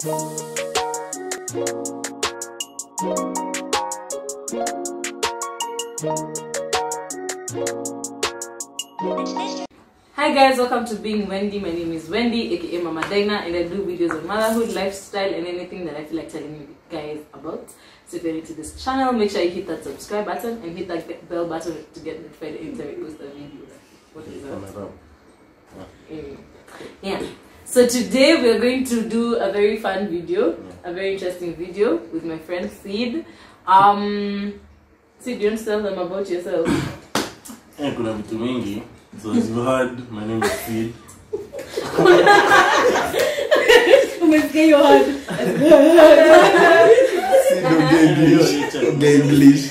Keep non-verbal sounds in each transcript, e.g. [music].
Hi guys, welcome to Being Wendy. My name is Wendy, aka Mama Dina, and I do videos on motherhood, lifestyle, and anything that I feel like telling you guys about. So if you're new to this channel, make sure you hit that subscribe button and hit that bell button to get notified anytime I post a video. What is that? Yeah. So today we are going to do a very fun video, a very interesting video with my friend Sid. Um, Sid, do you want to tell them about yourself? Eh, kuna vitu mingi so as you heard my name is Sid Umesikia hiyo word? Ongea English.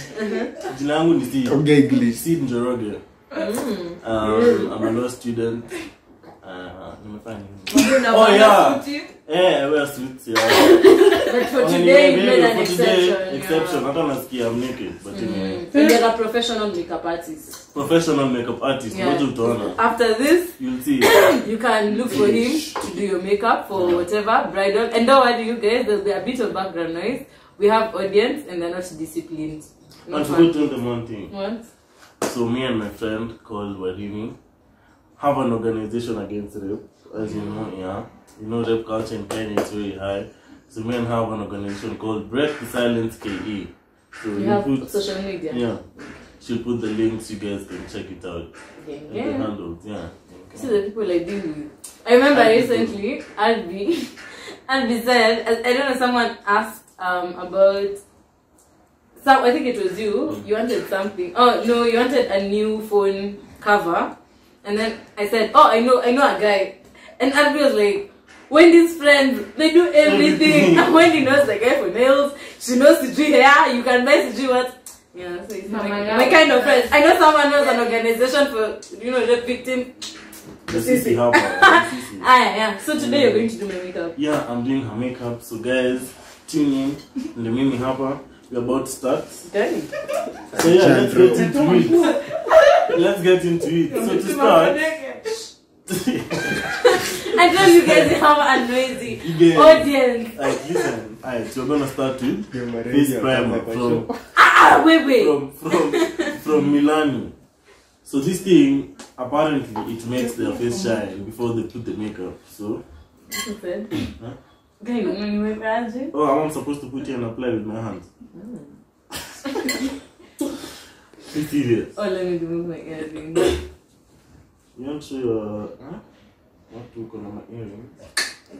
jina yangu ni Sid Ongea English. Sid Njoroge um, I'm a law student uh? Oh, yeah. eh wear suits yeah But for today, you made an exception. exception hata nasikia I'm naked but anyway So you're a professional makeup artist. professional makeup artist Yeah. ngoja utaona After this, you'll see you can look for him to do your makeup for whatever bridal. And don't worry, you guys, there'll be a bit of background noise. We have audience, and they're not disciplined. Not forgot to tell them one thing What? So me and my friend called Warimi have an organization against rape. As you know, yeah. You know rape culture in Kenya is very high. So me and her have an organization called Break the Silence KE. So You you have put social media. yeah. She'll put the links, you guys can check it out. Yeah. And the yeah. handles, yeah. See the people I deal with. I remember Albi. recently, Albi, Albi said, I I don't know, someone asked um, about, So I think it was you, you wanted something. Oh, no, you wanted a new phone cover. And then I said, oh, I know, I know a guy. And Albi was like, Wendy's friends, they do everything. Everything. and Wendy knows the guy for nails. She knows Sijui hair. You can buy Sijui what. Yeah, so it's Mama my, my kind of friends. I know someone knows an organization for, you know, the victim. The Sisi. CC Harbor, the CC. Ah, yeah. So today you're going to do my makeup. Yeah, I'm doing her makeup. So guys, tune in. The mini harbor. We're about to start. Done. So yeah, let's get into it. [laughs] Let's get into it. So to start, I told you guys you have a noisy you audience. like listen. Alright, so we're gonna start with Ndio marejeo face primer kwanza from kwa Ah, wait, wait. from from from Milani. So this thing apparently it makes their face shine before they put the makeup. So What you said? Huh? Guy, you want me oh, I'm supposed to put it and apply with my hands. Be serious. Oh, let me remove my earrings. You want to uh, huh? What to call my earrings?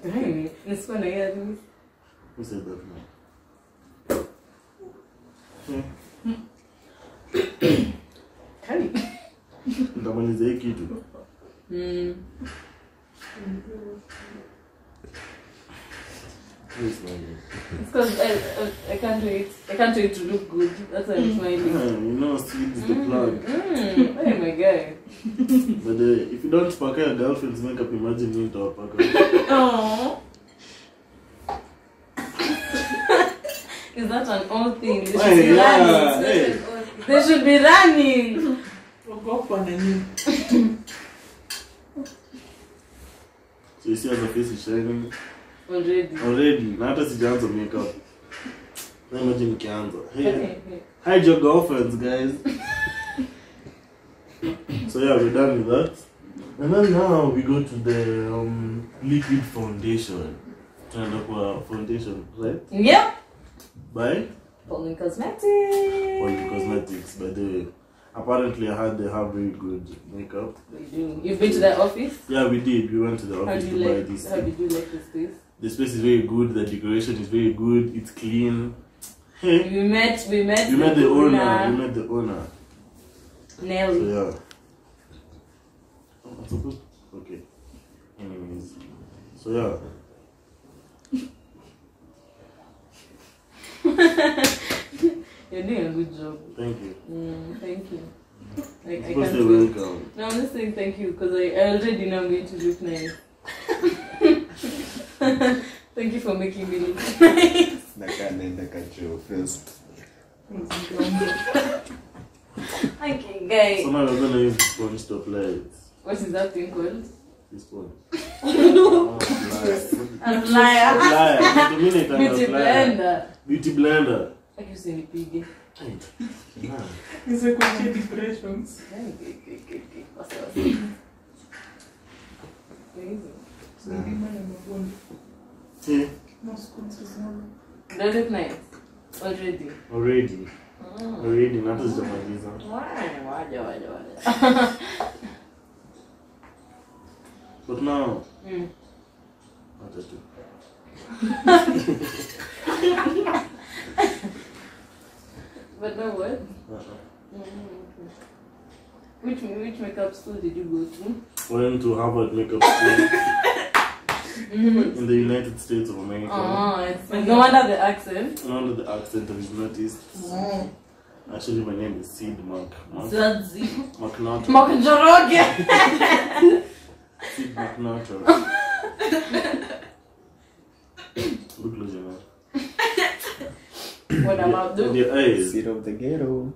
Dang, this one earrings. Who said that now? Carry. [coughs] Nitamaliza hii kitu. Hmm. Who is smiling? It's because I, I, I can't wait. I can't wait to look good. That's why I'm smiling. Yeah, you know, sweet is the plug. Mm. Hey, my guy. [laughs] But uh, if you don't pack your girlfriend's makeup, imagine me to pack Oh. [laughs] [laughs] Is that an old thing? They should Hey, be yeah, running. hey. They should be running. So you see how the face is shining Already. already. Na hata sijaanza makeup. Imagine nikianza. Hey, hide your girlfriends, guys. so yeah, we're done with that. And then now we go to the um, liquid foundation. Tunaenda kwa foundation, right? Yep. By Pauline Cosmetics. Only Cosmetics, by the way. Apparently, I had they have very good makeup. Do. You've been to their office? Yeah, we did. We went to the How office to you buy like this. How thing. did you like the space? The space is very good. The decoration is very good. It's clean. We met. We met. we met the owner. We met the owner. So Nelly. yeah. Oh, so. Okay. Anyways, so yeah. [laughs] You're doing a good job. Thank you. Mm, thank you. Like, I Supposed can't welcome. No, I'm just saying thank you because I, I already know I'm going to look nice. [laughs] thank you for making me look nice. nakaa naenda first. Okay, guys. So now we're gonna use this sponge to apply it. What is that thing called? This sponge. Oh, liar. I'm liar. Liar. Dominate and Beauty liar. blender. Beauty blender. Like you say nipige. [laughs] Hey, man. Hizo kuachia depressions. Yaani, ke- ke- ke- ke- wasa- wasa. Kwa hivyo, Milima na mabonde. Hey, No schools sana. does it nice? Already. already. Mm. Already. Na hata sijamaliza. Why? Waja, waja, waja. But now, Mm. acha [laughs] tu. But no what? Uh-uh. Mm, okay. Which which makeup school did you go to? Went to Harvard Makeup School [laughs] Mm-hmm. in the United States of America. Oh, it's no wonder the accent. None of the accent is noticed. Mm-hmm. Actually, my name is Sid Mark. Mark Zazi. McNaughton. Mokajoroge. Sid McNaughton. [laughs] Look close your mouth. What about And do? your eyes. Seed of the ghetto.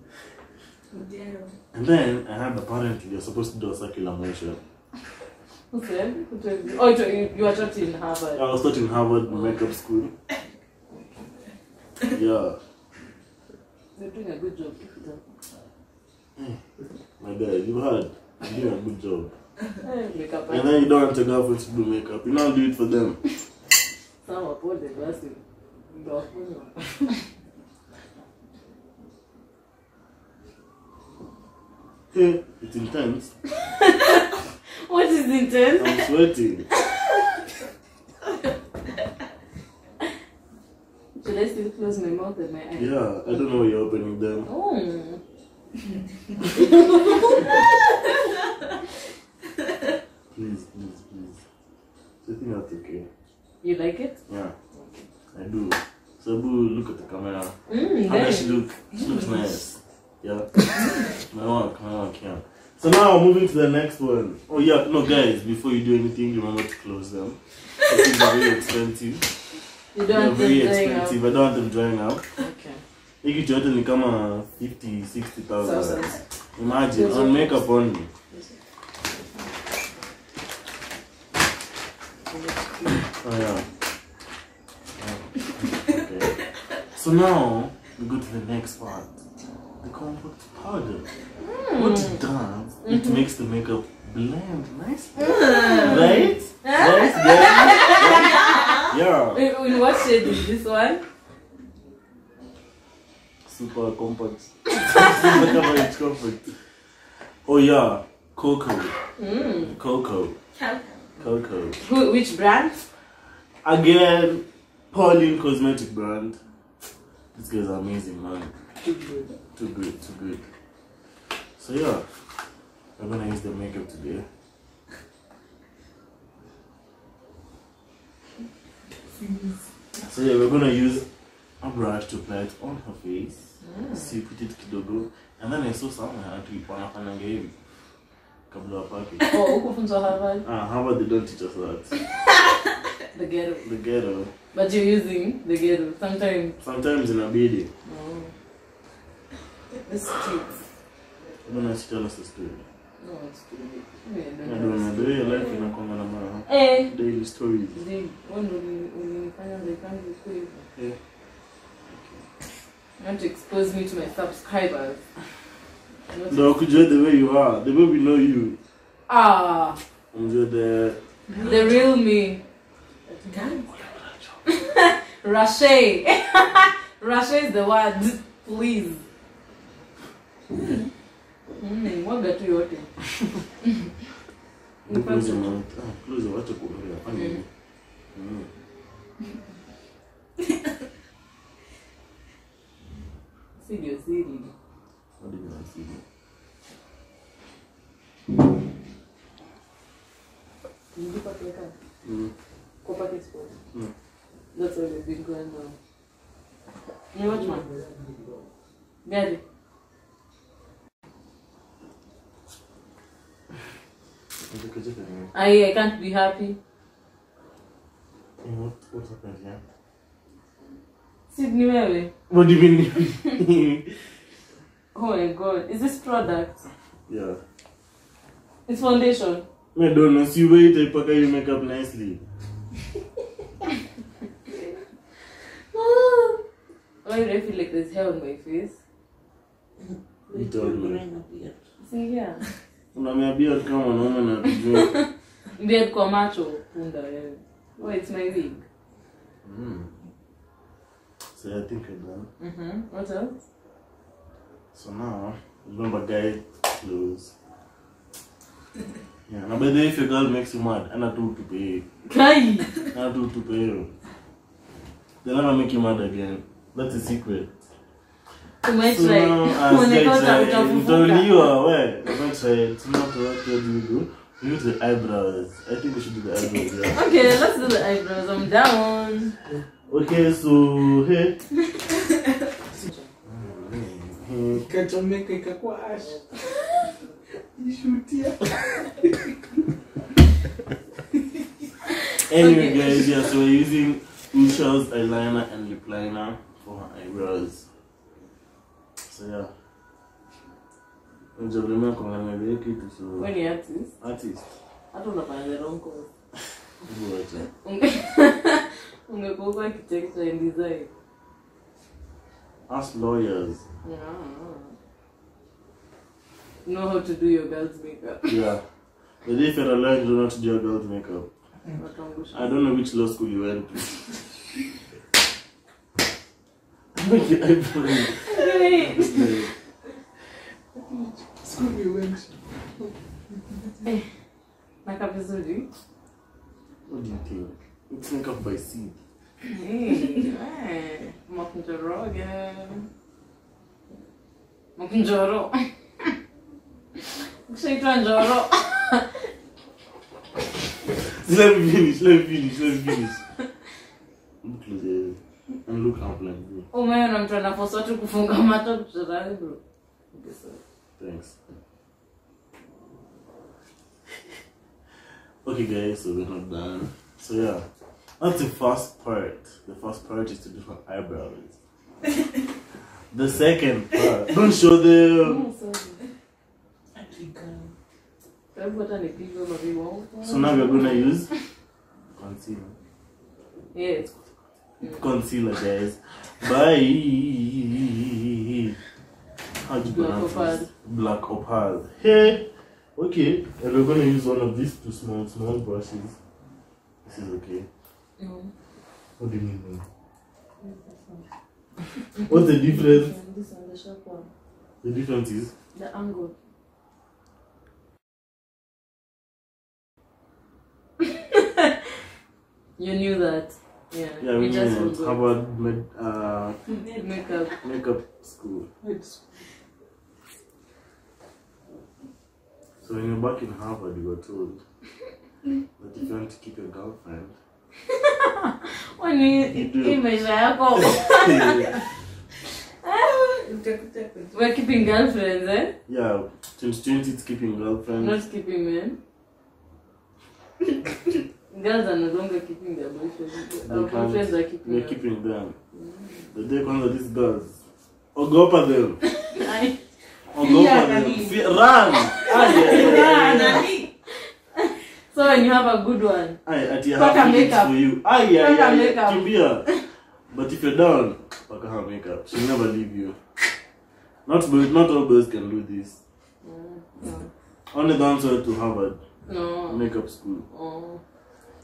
And then I had apparently you're supposed to do a circular motion. Who said? Who told? Oh, you, you, are taught in Harvard. I was taught in Harvard Makeup School. Yeah, You're doing a good job. My guy, you had. You're doing a good job. Eh, Makeup And then you don't want to go out to do makeup. You now do it for them. Some are poor, the glasses. No. Hey, it's intense. [laughs] What is intense? I'm sweating. Should I still close my mouth and my eyes? Yeah, I don't know why you're opening them. [laughs] Oh. Please, please, please. I think that's okay. You like it? Yeah, I do. So, boo, look at the camera. Mm, How does she look? She looks nice. Yeah. [laughs] my work, my work, yeah. So now moving to the next one. Oh yeah, no guys, before you do anything, remember to close them. These are very expensive. You They're don't very drying out. expensive. I don't want them drying out. Okay. Hiki chote ni kama 50, 60,000. Thousands. Imagine, Those on makeup only. Oh yeah. Okay. So now we go to the next part. The compact powder. What hmm. it does, it makes the makeup blend nicely. Hmm. Right? Right? Yeah. [laughs] yeah. In, in what shade is this one? Super compact. Super coverage compact. Oh yeah. Cocoa. Mm. Cocoa. Cocoa. Who, which brand? Again, Pauline Cosmetic brand. These guys are amazing, man. Too good. Too good, too good. So yeah, I'm gonna use the makeup today. So yeah, we're gonna use a brush to apply it on her face. See, put it kidogo. And then I saw somewhere to wanafanyanga hivi kabla wapake. Oh, ukufunzwa Harvard. Ah, how about they don't teach us that? [laughs] The ghetto. The ghetto. But you're using the ghetto sometimes. Sometimes inabidi. Oh. The streets. Mbona she tell us the story? No, it's big. Yeah, I I don't don't know. know. The way your life inakwanga na ma Eh. daily stories. Zii, wewe uli- ulinifanya ndekangu ikuwe hivyo. Yeah. You want to expose me to my subscribers. No, kujua the way you are, the way we know you. Ah, Unajua the the real me. [laughs] Rashay. Rashay [laughs] is the word. Please. Mm, mwaga tu yote. close your mouth. Ah, close your wacha kuongea. Fanya [laughs] hivi. Mm. [laughs] Si ndio siri. What did I see? Nilipa kuweka Mm. kwa packet spot. Mm. That's why we've been going on. Ni watchman. Gari. I, ah, I can't be happy. What, what happened here? Sydney ni wewe. What do you mean? [laughs] Oh my god. Is this product? yeah. It's foundation. Madonna, see wait, I pack your makeup nicely. [laughs] Ah. Why do I feel like there's hair on my face? You told me. See, yeah. Unaniambia kama mwanaume na [laughs] tujue. Beard kwa macho, punda wewe. Oh, it's my wig. Mm. So I think we're done. Mm-hmm. What else? So now, remember guy clothes. Yeah, now by the way, if your girl makes you mad, ana tu to pay. Kai! Ana tu to pay you. They'll never make you mad again. That's a secret. Umetry. as Unaona guys, utafufuka. Uh, [laughs] uh, utauliwa we. Don't try it. It's not what what do we do. We do the eyebrows. I think we should do the eyebrows. Yeah. [laughs] Okay, let's do the eyebrows. I'm down. Okay, so hey. ikachomeka ikakuwa ash ishutia Anyway, Okay. guys, yeah, so we're using Usha's eyeliner and lip liner for her eyebrows. Yeah. Njablema kuangalia kitu so When you're artist, artist. hata unafanya the wrong course. Hebu wacha. Unge- [laughs] ungekuwa architecture and design. Ask lawyers. Yeah. Know how to do your girl's makeup. [laughs] Yeah. But if you're a lawyer, you don't know how to do a girl's makeup. I don't know which law school you went to. [laughs] Make your eyebrow. Do it. School you went. Hey, makeup is ready. What do you think? It's makeup by seed. Hey, man. Mokun joro again. Mokun joro. Mokun joro. Let me finish, let me finish, let me finish. Look [laughs] closer. Close your eyes. And look up like this. Umeona mtu anafosa watu kufunga macho bro. Okay, sorry. Thanks. [laughs] Okay, guys, so we're not done. So, yeah, that's the first part. The first part is to do her eyebrows. [laughs] the second part, don't show them. [laughs] Oh, sorry. Karibu hata nipige mavi wangu. So, now we're gonna use concealer. Yes. Concealer, guys. Bye. How'd you Black opal. Black opal. Hey. Okay, and we're gonna use one of these two small, small brushes. This is okay. No. What do you mean? What's the difference? This one, the sharp one. The difference is The angle. [laughs] you knew that. Yeah. yeah, we just mean Googled. Harvard med, uh, [laughs] makeup. makeup school. So when you're back in Harvard, you were told that if you want to keep your girlfriend, [laughs] Kwani You do. hii maisha yako we're keeping girlfriends eh yeah, 2020 it's keeping girlfriend. not keeping men [laughs] girls are no longer keeping their boyfriends our boyfriends are keeping We're keeping them. The day comes that these girls, ogopa them. Ay, Ogopa Yeah, them. nani? Fe- Run. Aye, [laughs] so when you have a good one aye, ati I Paka makeup. for you. Aye, Paka aye, makeup. kimbia. But if you're down, paka her makeup. She'll never leave you. Not boys, not all boys can do this. Mm, no Only the ones to Harvard no makeup school. oh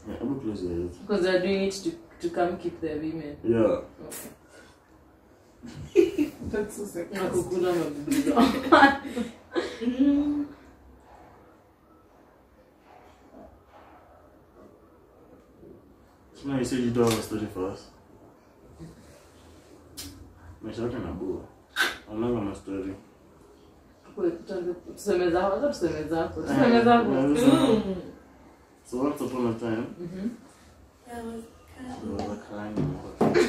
Yeah, I'm gonna close your eyes. because they're doing it to to come keep their women Yeah. okay [laughs] that's so sad. na kukula mabibi zao So now you said you don't have a story for us. Maisha yake na bua. Ananga na story. tuseme zako acha tuseme zako tuseme zako Yeah, So once upon a time, Mhm. there was a crying mother.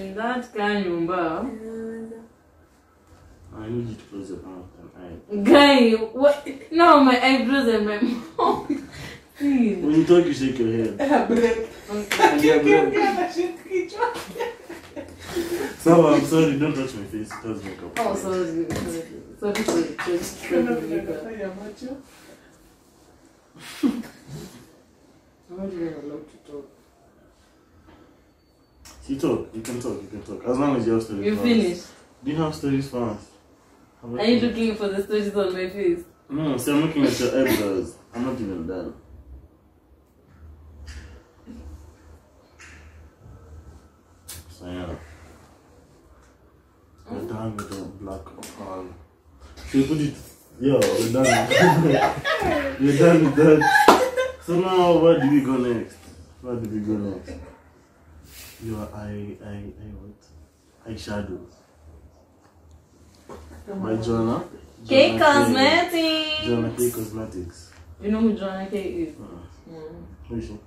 In that kaa nyumba I need you to close your mouth and guy what now my eyebrows and my mouth eye. When you talk, you shake your head. breath And your breath. Akiongea anashika kichwa So I'm sorry, don't touch my face. It has makeup. oh sorry sorry sorry for just Kuna rubbing vile makeup. anafanya macho I'm not even allowed to talk. You talk, you can talk, you can talk. As long as you have stories You fast. finished. Do you have stories fast? Have Are you looking for the stories on my face? No, see, I'm looking at your eyebrows. I'm not even done. So, yeah. We're mm. done with the black opal. So, you put it. Yeah, we're done. [laughs] we're done with that. So, now, where do we go next? Where do we go next? Your eye, eye, eye, what? Eyeshadow. By Joanna. K Cosmetics! Joanna K Cosmetics. You know who Joanna K is? Uh, Mm, who is she?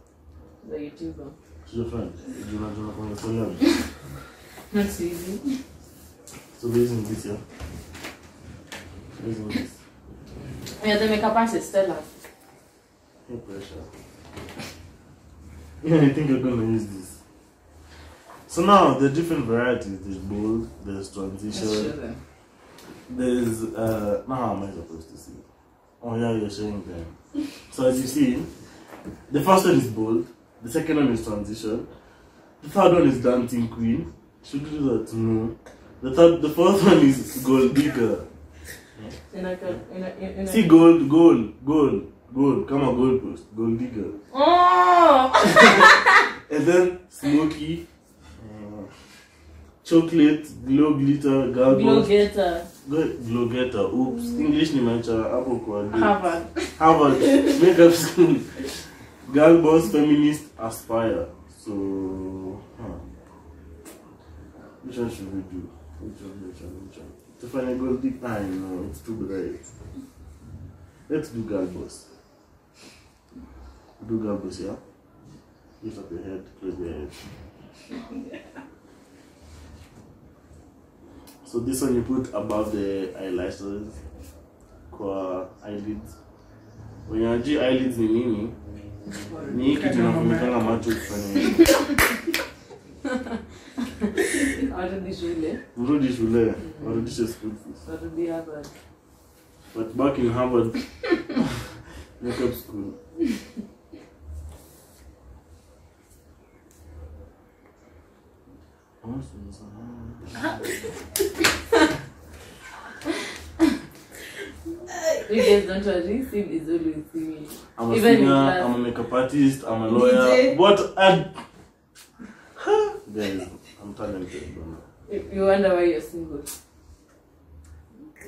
the YouTuber. She's your friend. Joanna Joanna from Australia. Not easy. So based on this, yeah? Based on this. Yeah, the makeup artist, Stella. No pressure. Yeah, I think you're gonna use this. So now the different varieties. There's bold. There's transition. There's uh. Now how am I supposed to see? Oh yeah, you're showing them. So as you see, the first one is bold. The second one is transition. The third one is dancing queen. Should we do that? No. The third, the fourth [laughs] one is gold digger. In a, in a, in a, See gold, gold, gold, gold. Come on, gold post, gold digger. Oh! [laughs] And then smoky, uh, chocolate, glow glitter, Glow galbos, getter. glow getter. Oops, English nimecha hapo kwa. Harvard. Harvard makeup school. Girl boss feminist aspire. So, huh. which one should we do? Which one? Which one? Which one? To find a gold dick. I know it's too bright. Let's do girl boss. Do girl boss, yeah. Lift up your head, close your head. So this one you put above the eyelashes, kwa eyelids. Wenye wajui eyelids ni nini? Ni hii kitu inafunikanga macho kufanya hivi. [laughs] Warudi shule. Mrudi shule, warudishe school fees. Warudi Harvard. But back in Harvard [laughs] makeup school. You guys don't worry, Sim is always singing. I'm a Even in singer, class. I'm a makeup artist, I'm a [laughs] lawyer. What I [laughs] Guys, I'm talented. You you wonder why you're single.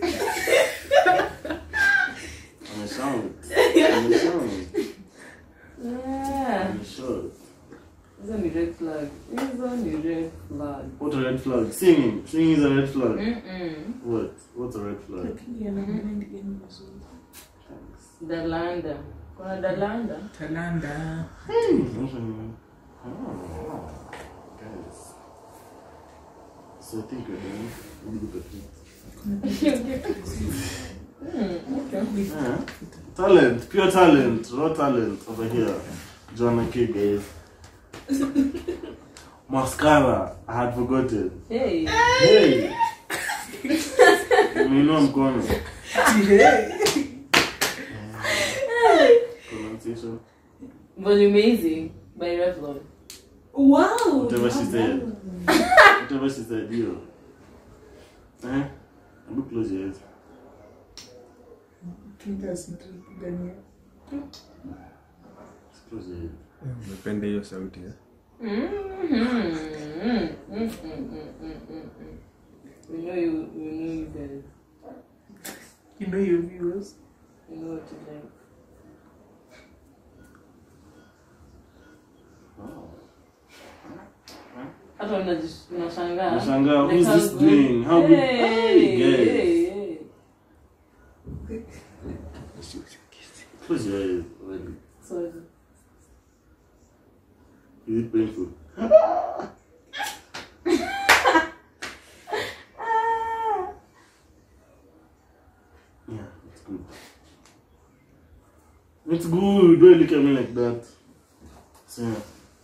I'm a sound. [laughs] I'm a sound. Ah, I'm a short. Hizo a red flag. Hizo a red flag. What a red flag. Singing. Singing is a red flag. Mm-mm. What? What's a red flag? Dalanda. Kuna Dalanda? Talanda. Oh. Guys. So I think we're done. Let me look at it. Okay. Talent. Pure talent. Raw talent over here. Joanna K, guys. Mascara. I had forgotten. Hey. Hey! Umeinua mkono. Pronunciation. Volumizing by Revlon. Wow. Whatever she said. Whatever she said, yo. Eh? Look close your eyes. Just ndani. Just close your eyes. Umependa hiyo sauti eh? We know you. We know you guys. You know your viewers. We know what you like. Oh. Hata unajish- unashangaa. Nashangaa, Like who's this doing? How good? Hey, Hey, guys. hey, hey. Close your eyes already. Sorry. Is it painful? [laughs] Yeah, it's good. It's good. Don't look at me like that. So, yeah,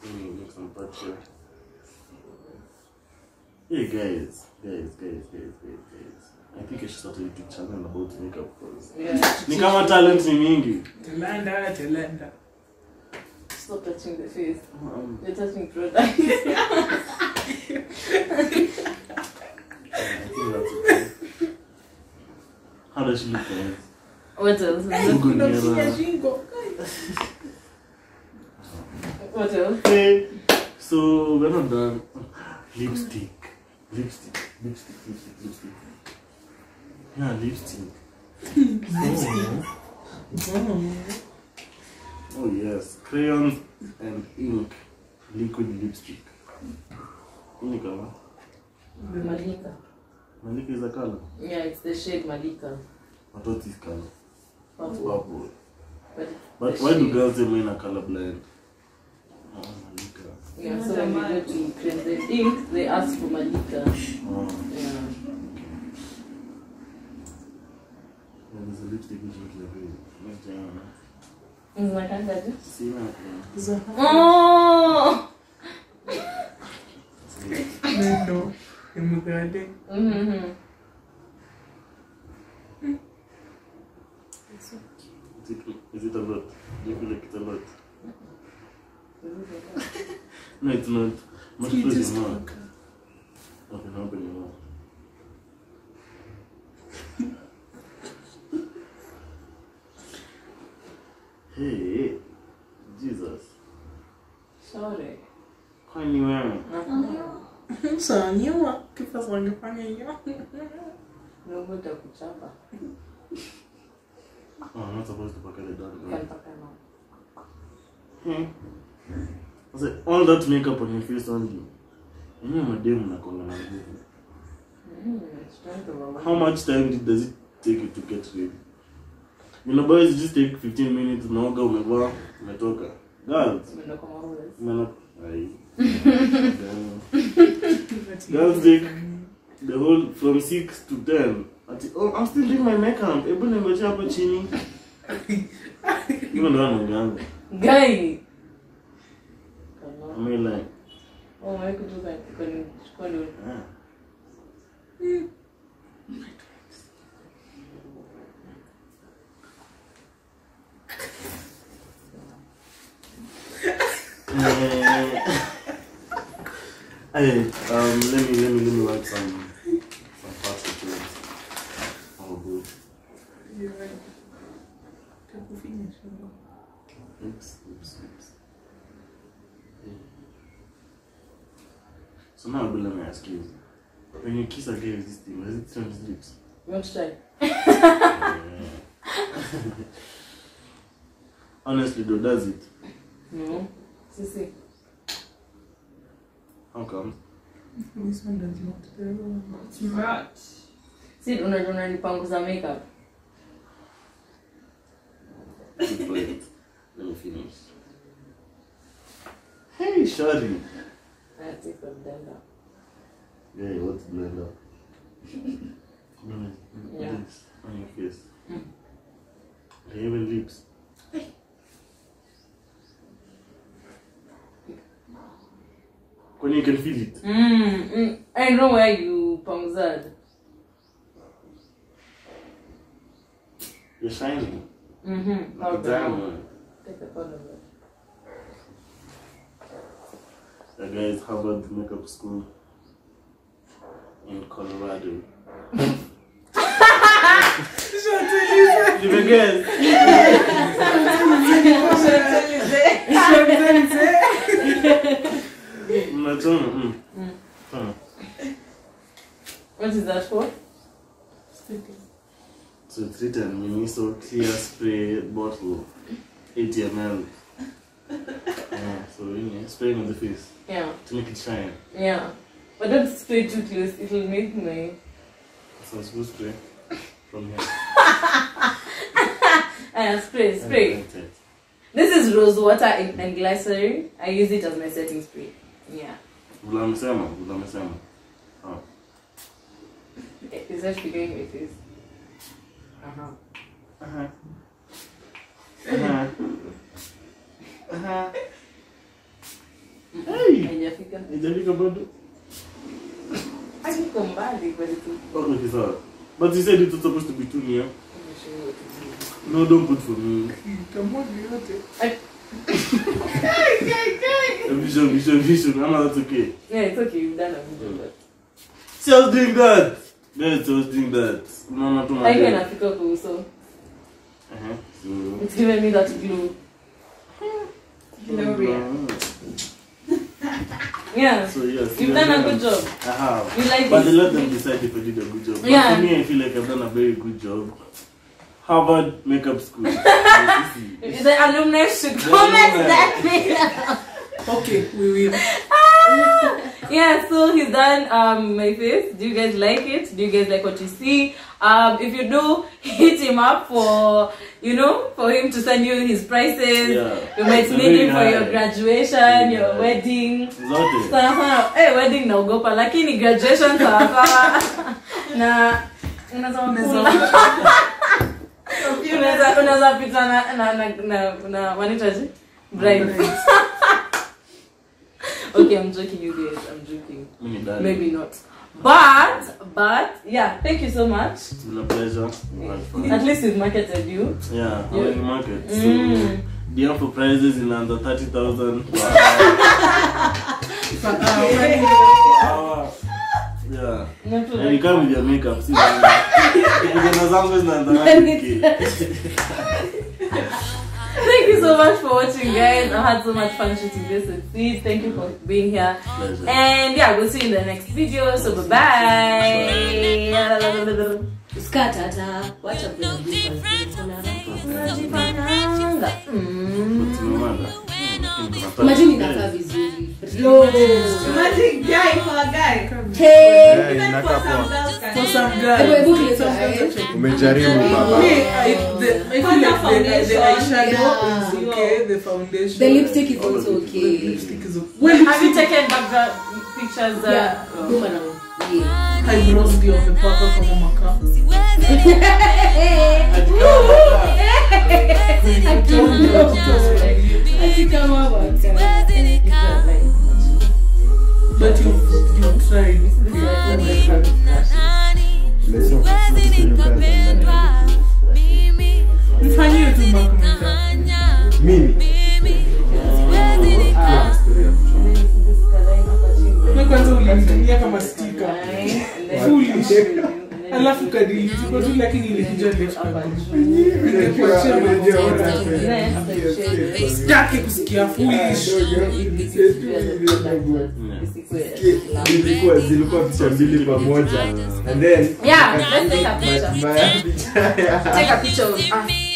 let me make some patch here. Hey guys, guys, guys, guys, guys, guys. I think I should start a YouTube channel about makeup because Yeah. ni kama talent ni mingi. Talanda, talanda. Stop touching the face. Um, You're touching product. I think that's okay. How does she look guys? what else? Google Unamshika Nera. shingo. What else? Okay, so we're not done. Lipstick. Lipstick. Lipstick. Lipstick. Lipstick. Yeah, lipstick. [laughs] Oh. oh Oh, yes, crayons and ink, liquid lipstick. Ini color? Malika. Malika is a color. Yeah, it's the shade Malika. But what is color? It's Purple. purple. But But why do girls say men are colorblind? Oh, Malika. Yeah, so when we go to create the ink, they ask for Malika. Oh, Yeah. yeah, there's a lipstick which looks like this. Oh! Imugade. Mm-hmm. Is it a lot? Do you feel like a lot? No, it's not. Much just your mouth. talk. Okay, now open your mouth. hey, Jesus. Sorry. Kwani wewe? Sawa, nyewa. Kifa sawa ngefanya hiyo. Mungu. Oh, I'm not supposed to pack it down. Can right? paka na. Hmm. I said, all that makeup on your face only. Yenyewe mademu nakonga na nguvu. Strength of a How much time did, does it take you to get ready? You know, boys, it just take 15 minutes, unaoga, umevaa, umetoka. Girls, Tumeenda kwa Maurez. umena... Girls take the whole, from 6 to 10. Ati, oh, I'm still doing my makeup. Hebu ningoje hapo chini. Hivyo ndo wanaongeanga. Guy! Kama- I lying? Oh, wewe kutoka kwenye chukua ndio. Ah. Hey, um, let me let me let me write some some parts of it. Oh, good. Oops, oops, oops. Hey. So now, but let me ask you: When you kiss a girl with this thing, does it turn his lips? You want to try? Honestly, though, does it? No. Sisi. How come? This one does not tell. It's not. Si unajua unanipanguza makeup. Keep quiet. Let me finish. Hey, Shari. I take a blender. Yeah, what's blender? No, Yeah. This on your face. Mm. Even lips. When you can feel it. Mm, mm. I know where you panguzad. You're shining. Mm-hmm. Like a diamond. Take a photo of it. The guys Harvard Makeup School in Colorado. you can guess. Mm. Mm. What is that for? So it's written Miniso clear spray bottle, 80 ml. yeah, so you know, spraying on the face Yeah. to make it shine. Yeah. But don't spray too close. It'll make my. So it's good spray from here. [laughs] Uh, spray, spray. This is rose water and, and glycerin. I use it as my setting spray. Yeah. Vula amesema, vula amesema. Oh. Is that figuring my face? Uh-huh. Uh-huh. Uh-huh. Uh-huh. Hey! Haijafika. Haijafika bado? Haiko mbali but it's Wako kisawa. But he said it was supposed to be two near. No, don't put for me. Itamwagi yote. A vision, vision, vision. I'm not okay. Yeah, it's okay. You've done a good job. See, I was doing that. Yes, I was doing that. Mama told I my can dad. pick up also. Uh-huh. So, It's giving me that glow. [laughs] Yeah. so yes. You've yes, done a good job. I have. You like But they it? let them decide if I did a good job. But Yeah. for me, I feel like I've done a very good job. Harvard Makeup School. Yes, this is- The alumni should The comment alumni. that. Okay, we will. [laughs] yeah, so he's done um my face. Do you guys like it? Do you guys like what you see? Um, if you do, [laughs] hit him up for you know for him to send you his prices. Yeah. You might It's need very him for your graduation, Very your high. wedding. Zote. Sana sana, eh wedding naogopa lakini graduation sawa [laughs] sawa. na unaweza kula. Unaweza unaweza pita na na na na, na wanaitaje? Bride. [laughs] okay, I'm joking you guys. I'm joking. Maybe not. But but yeah, thank you so much. It's been a pleasure. We've had fun. At least we've marketed you. Yeah, Yeah. I'm in the market. Mm. So, DM for prizes in under 30,000 per But, uh, [laughs] when hour. Yeah. Not And you come with your makeup. See, [laughs] Kijana zangu zinaandamana Thank you so much for watching, guys. I had so much fun shooting this with Sid. Thank you for being here. Pleasure. And yeah, we'll see you in the next video. So bye bye. Usikata hata wacha Imagine inakaa vizuri. Imagine guy for a guy. Hey. Even for some girls for some guys, hebu kileta, some girls actually- umejaribu baba Me, I, the, I feel like the, the, the eyeshadow Yeah. is okay, the foundation. The lipstick is all also of it. okay. The lipstick is okay. Well, Have you taken background pictures? Uh, Yeah. Goma na- yeah. eyebrows ndio wamepaka kama makaa. I picha mbili pamoja and then Yeah, let's take a picture. mbaya picha ya Take a picture of us.